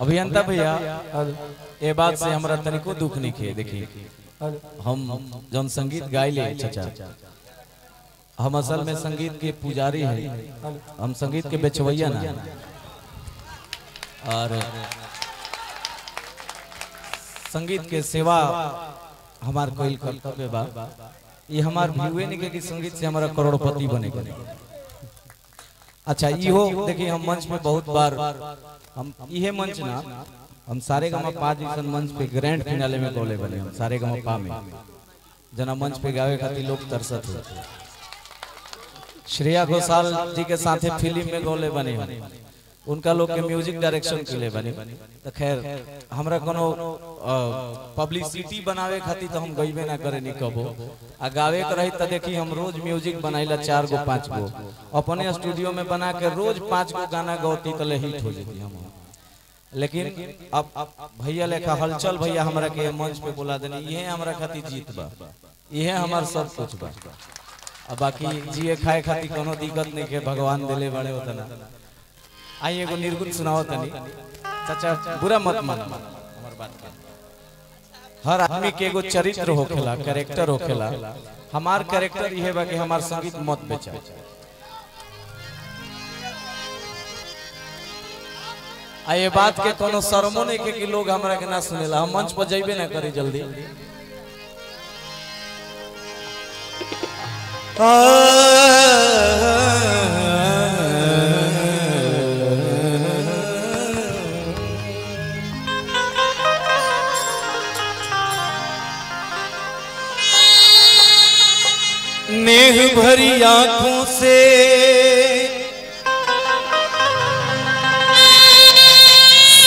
अभियंता भैया ये बात से हमरा तनिको दुख नहीं खे देखी हम जौन संगीत गाय ले चाचा। हम असल में संगीत के पुजारी हैं। हम संगीत के बेचवैया ना। और संगीत के सेवा हमार कोई कर्तव्य बा। ये हमार व्यूए नहीं कि संगीत से हमारा करोड़पति बने। के अच्छा इहो देखिए हम मंच में बहुत बार हम ये मंच ना, हम सारे गमा पाँच जैसन मंच पे ग्रैंड फिनाले में गोले बने, हम सारे गमा पा में। जना मंच पे गावे खातिर लोग तरसत हो श्रेया घोषाल जी के साथे फ़िल्म में गौले बने। हम उनका लोग के म्यूज़िक डायरेक्शन के लिए बने। तो खैर हमरा कोनो पब्लिसिटी बनावे खातिर तो हम गईबे ना करे नहीं कबो। आ गावे के रही तो देखी हम रोज म्यूज़िक बनाइला चार गो पाँच गो। अपने स्टूडियो में बना के रोज पाँच गो गाना गौती तो हिट हो जाती हम। लेकिन अब भैया लेखा हलचल भैया हमरा के मंच पे बुला देनी ये हमरा खातिर जीत बा। ये हमार सब कुछ बा। अब बाकी जिए खाए खातिर कोनो दिक्कत नहीं के भगवान दिले बड़े होता आई एगो निर्गुण सुनाओ तनी। चाचा बुरा मत मान। हमार बात के हर आदमी के एगो चरित्र होखेला कैरेक्टर होखेला। हमार कैरेक्टर ये बा कि हमार संगीत मत बेचा आ ये बात के कोनो शर्मो नहीं के कि लोग हमरा के ना सुनेला। हम मंच पर जइबे ना करी जल्दी। भरी आँखों से।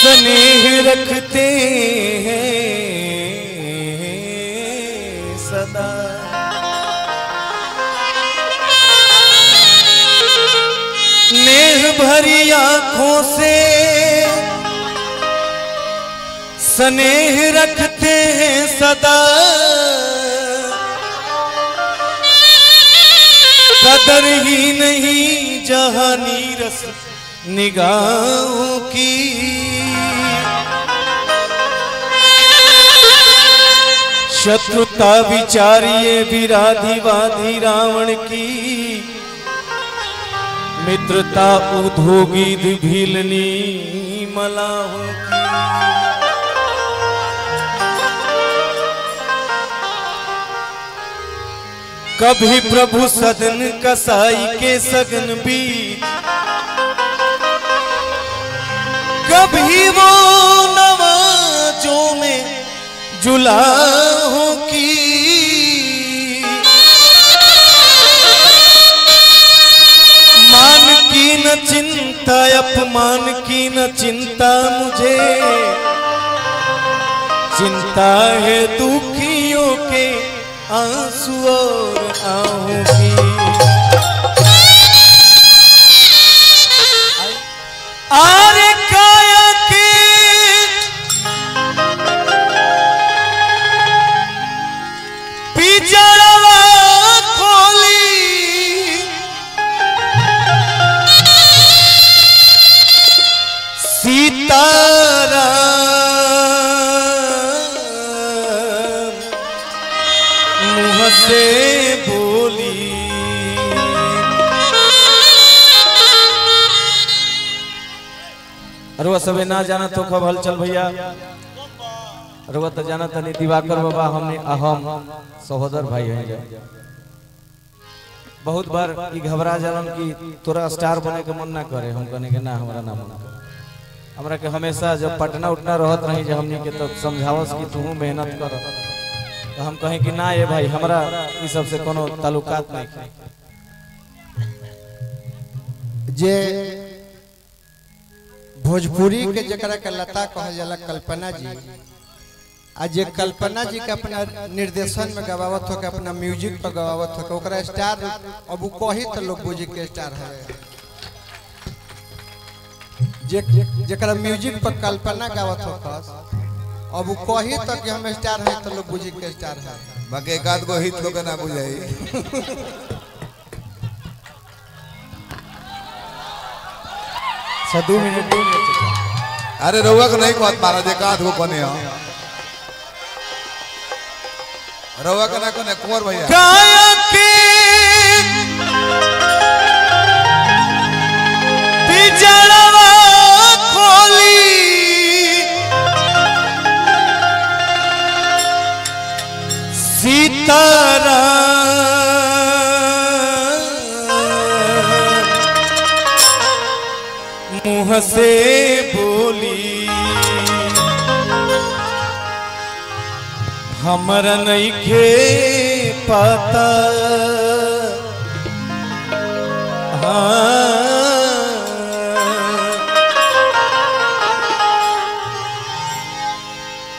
स्नेह रखते हैं सदा। नेह भरी आँखों से। स्नेह रखते हैं सदा। कदर ही नहीं जहानी रस निगाहों की। शत्रुता विचारिए विराधिवादी रावण की। मित्रता उधोगी भीलनी मलाहों की। कभी प्रभु सदन कसाई के सगन बीच कभी वो नवाजों में जुलाहों की। मान की न चिंता, अपमान की न चिंता मुझे। चिंता है दुखियों के आँसू और आहों की ना जाना तो कब हलचल भैया? अरे तो जाना तनी दिवाकर बाबा, हमने अहम सहोदर भाई हैं बहुत बार ई घबरा जालन कि तोरा स्टार बने के मन ना करे, हम कहने के ना, हमरा ना मन करे। हमरा के हमेशा जब पटना उठना रहत रही, जे हमनी के तो समझावस कि तू मेहनत कर। तो हम कहें कि ना ये भाई, हमरा ई सबसे कोनो ताल्लुकात नहीं जे भोजपुरी के जरा के लता कहल जाला कल्पना जी। आ जे कल्पना जी के अपना निर्देशन में गवावत हो के अपना म्यूज़िक पर गवावत हो के ओकरा स्टार अब उ कही तो लोग बुझी के स्टार है। जे जकरा म्यूज़िक पर कल्पना गावत हो कस अब उ कही तो कि हम स्टार है तो लोग बुझी के स्टार है। बाकी एक आध गो हित लोग ना बुझाई। अच्छा दो मिनट दो मिनट अरे रउआ को नहीं कहत मारा देखा का वो कोने हो रउआ के ना कोने कुंवर भैया। काया के से बोली। हमरा नहीं के पता। हाँ।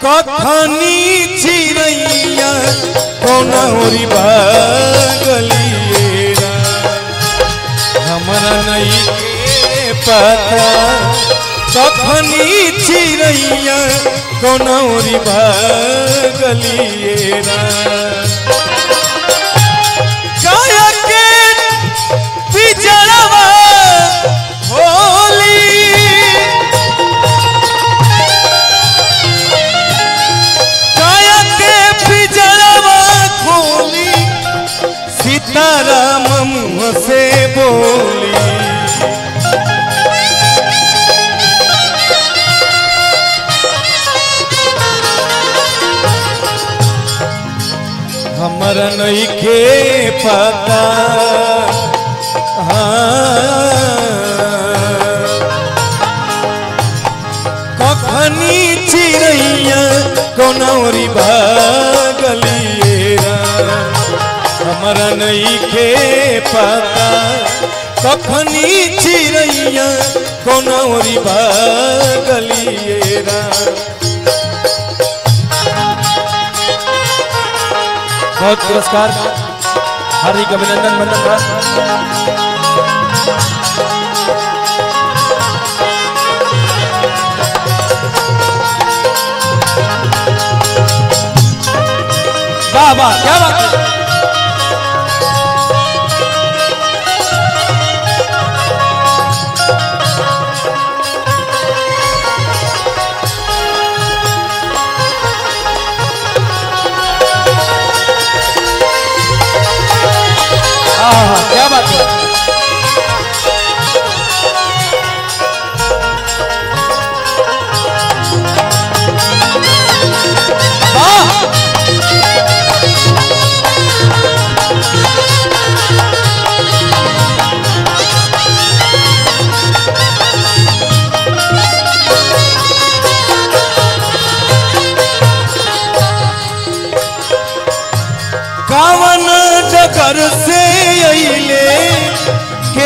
कखनी चिड़ैया कोनौरी बगलिएरा हमरा नहीं पता कखनी चिड़ैया कोनौरी बगलिएरा के पता। हाँ। कखनी चिड़ैया कोनौरी भागलिएरा हमरा नहीं के पता। कखनी चिड़ैया कोनौरी भागलिएरा बहुत पुरस्कार। हार्दिक अभिनंदन वाह वाह क्या बात। है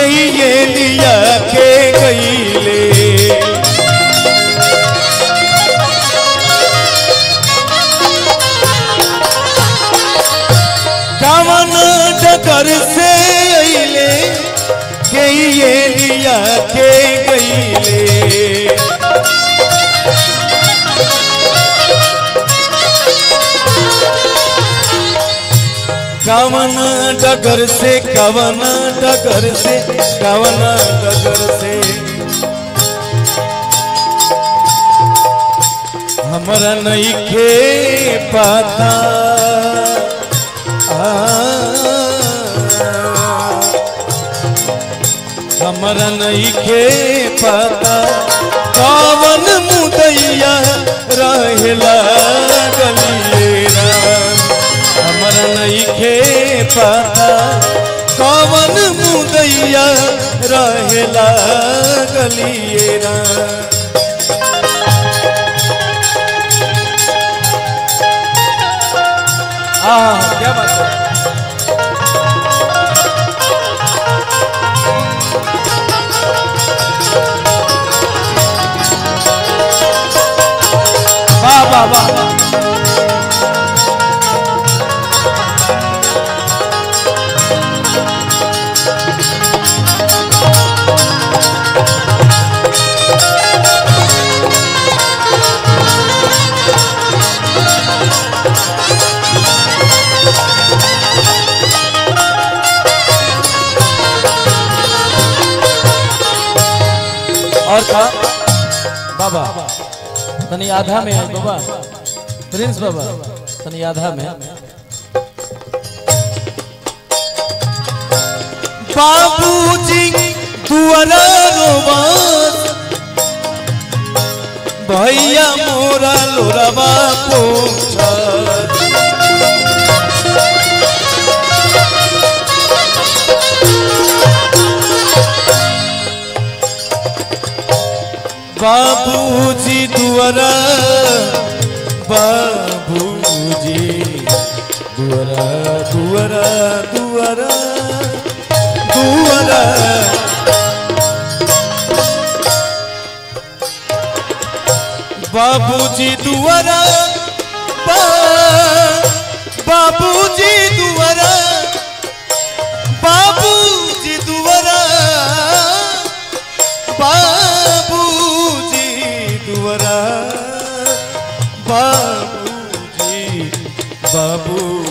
के ये दिया के गईले। कवन डकर से अले ये दिया के गईले। कवन डगर से, कवन डगर से, कवन डगर से। हमरा नहीं के पता। हमरा नहीं के पता। कवन मुदैया रहेला गलिएरा हमरा नहीं के पता कवन मुदैया रहेला गलिएरा हाँ क्या बात है? वाह वाह वाह। और था बाबा तनी आधा में है बाबा। प्रिंस बाबा तनी आधा में। बाबूजी तुअरा रोवास भैया मोरा लोरवा पोछा बाबूजी दुआरा बाबूजी दुआरा दुआरा दुआरा दुआरा। बाबूजी दुआरा बा,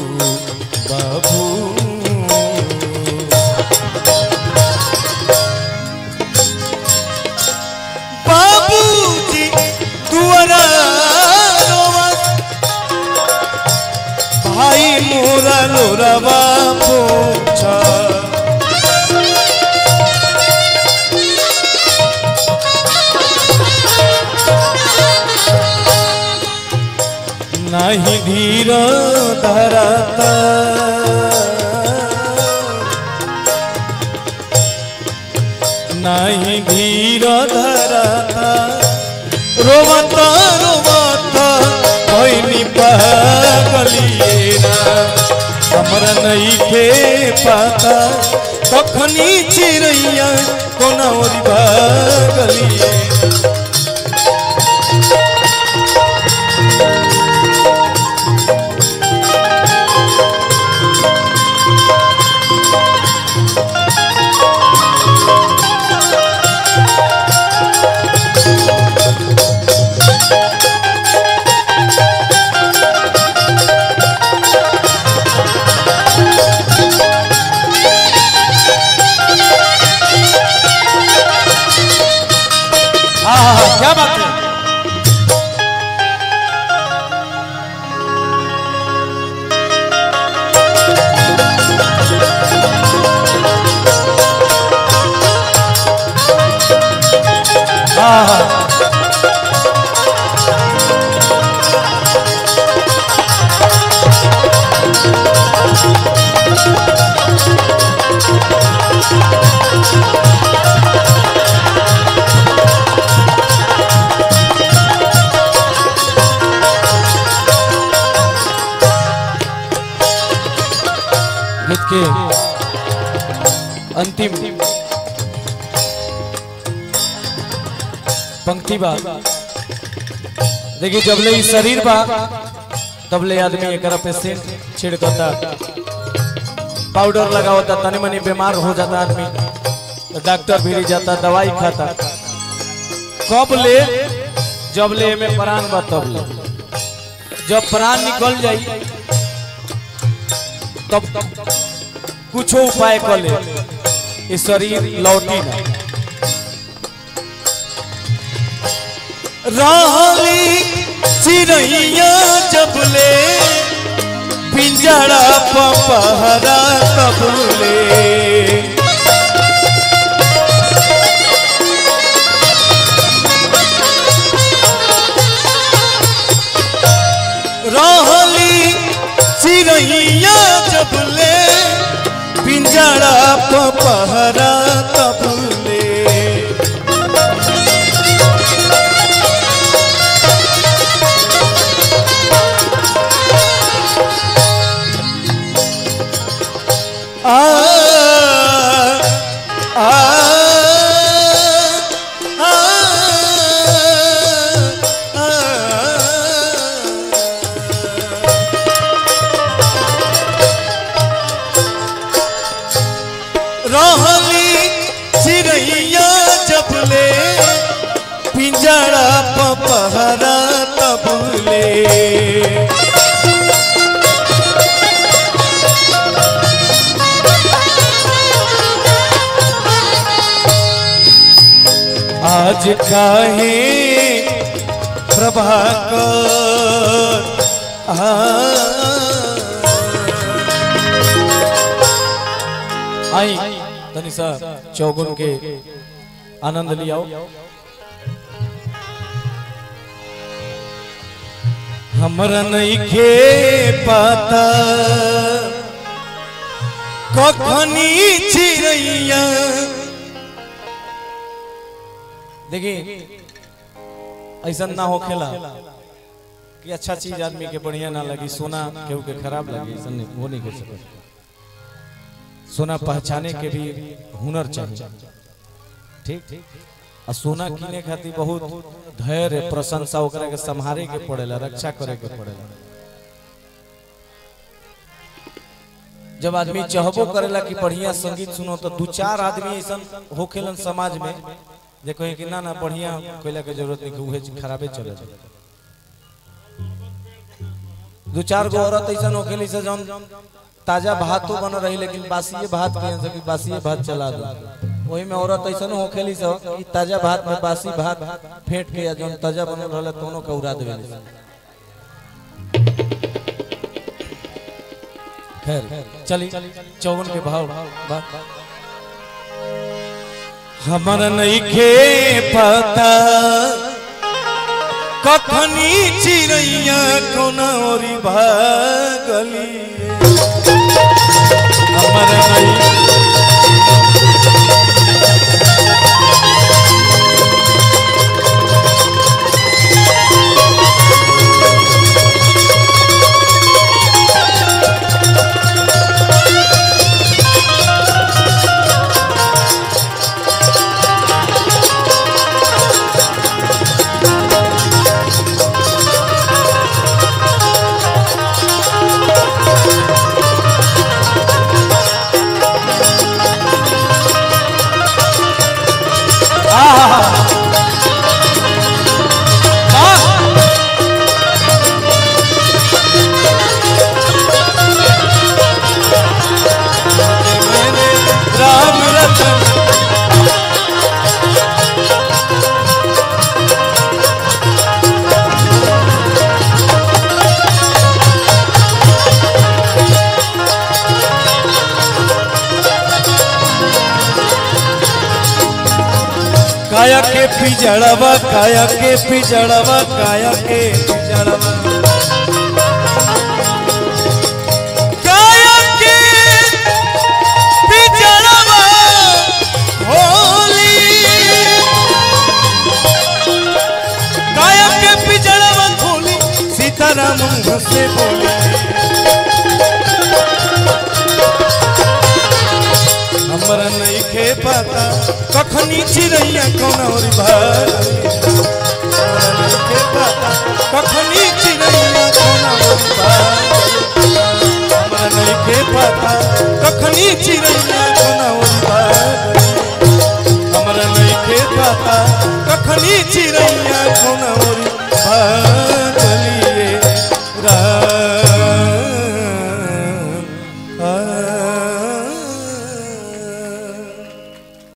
बाबू बाबू बाबूजी दुआरा रोवत भाई मोरा नहीं धीर धरता रोवता रोवता कोई पगलिएरा नहीं के पता कखनी चिड़ैया कोना भागलिए पंक्ति बा देखिए जबले ई शरीर बा तबले आदमी एकरा पे सेंट छिड़कता पाउडर लगावता, तनी मनी बीमार हो जाता आदमी। तो डॉक्टर भी जाता, दवाई खाता। कब ले? जब ले में प्राण बा, तब ले। जब प्राण निकल जाई, तब कुछ उपाय कर ले ये शरीर लौटी ना। रहली चिड़ैया जब ले पिंजड़ा पपहरा कबूले। रहली चिड़ैया जब ले पिंजड़ा पपहरा पिंजड़ा पपहरा तबले आज काहे प्रभाकर? आई तनी सा चौगुन के आनंद लियाओ हमरा नहीं खे पाता कखनी चिड़ैया देखिए ऐसा ना हो खेला। कि अच्छा चीज़ आदमी के बढ़िया ना लगी, सोना केहू के खराब लगी, ऐसा नहीं, वो नहीं कर सके सोना पहचाने के भी हुनर चाहिए। ठीक ठीक? आ सोना किने खातिर बहुत धैर्य, प्रशंसा ओकरा के संभारे के पड़ेला, रक्षा करे के पड़ेला। जब आदमी चाहबो करेला कि बढ़िया संगीत सुनो तो दू चार आदमी ऐसा होखेलन समाज में, जे कहे कि ना ना, बढ़िया कोयला के ज़रूरत नहीं उहे खराबे चले जाए। दू चार गो औरत ऐसा होखेली से जौन ताज़ा भातो बन रही, लेकिन बासिए भात के से कि भात चला दो। वही में औरत ऐसा होखेली से कि ताज़ा भात में बासी भात फेंट के या जौन ताज़ा बनल रहले दोनों का उड़ा देवेली खैर, चली, चौवन के भाव बा- नहीं खे पता कखनी चिड़ैया कोना ओरी भागली हमरा नहीं काया के पिजड़वा काया के पिजड़वा काया के पिजड़वा। काया से कखनी चिड़ैया कौन और भाई हमरा नहीं कखनी चिड़ैया कौन और नहीं खे पता कखनी चिड़ैया कौन और भाई हमरा नहीं खे पता कखनी चिड़ैया कौन और भाई